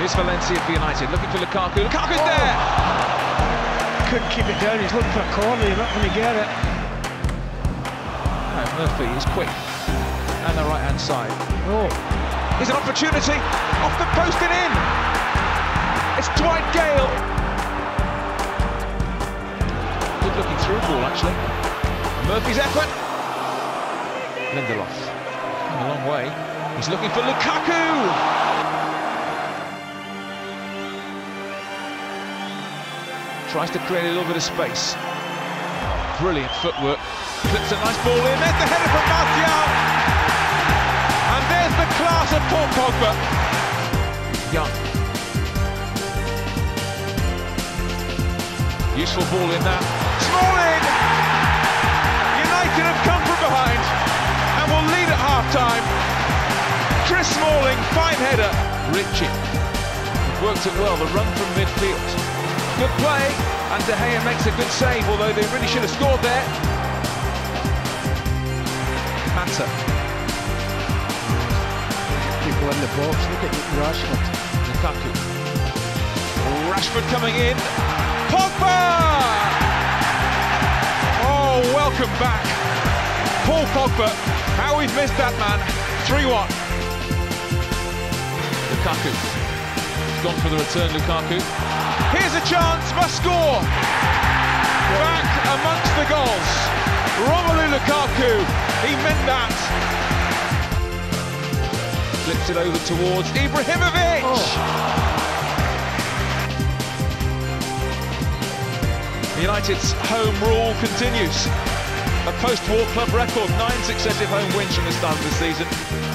Here's Valencia for United, looking for Lukaku. Lukaku's Oh. there! Couldn't keep it down. He's looking for a corner. You're not going to get it. No, Murphy is quick. And the right hand side. Oh, Here's an opportunity. Off the post and in. It's Dwight Gayle. Good looking through ball, actually. Murphy's effort. Lindelof. Come a long way. He's looking for Lukaku. Tries to create a little bit of space. Brilliant footwork. Clips a nice ball in. There's the header from Martial. And there's the class of Paul Pogba. Young. Useful ball in that. Smalling! United have come from behind and will lead at half-time. Chris Smalling, fine header. Ritchie. Worked it well, the run from midfield. Good play, and De Gea makes a good save, although they really should have scored there. Mata. people in the box. Look at Rashford. Lukaku. Rashford coming in. Pogba! Oh, welcome back. Paul Pogba. How we've missed that man. 3-1. Lukaku. He's gone for the return, Lukaku. Here's a chance, must score. Back amongst the goals. Romelu Lukaku. He meant that. Flips it over towards Ibrahimovic. Oh. United's home rule continues. A post-war club record, nine successive home wins from the start of the season.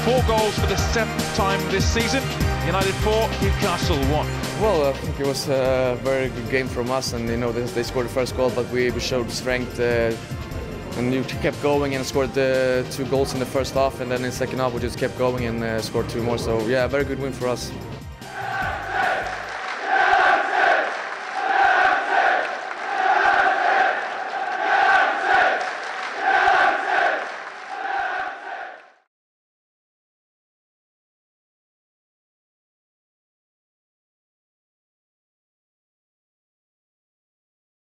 Four goals for the seventh time this season. United four, Newcastle one. Well, I think it was a very good game from us, and you know they, they scored the first goal, but we, we showed strength. Uh, and we kept going and scored the two goals in the first half, and then in the second half we just kept going and uh, scored two more. So yeah, very good win for us.